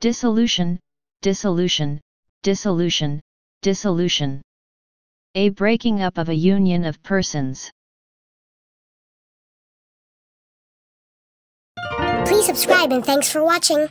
Dissolution, dissolution, dissolution, dissolution. A breaking up of a union of persons. Please subscribe and thanks for watching.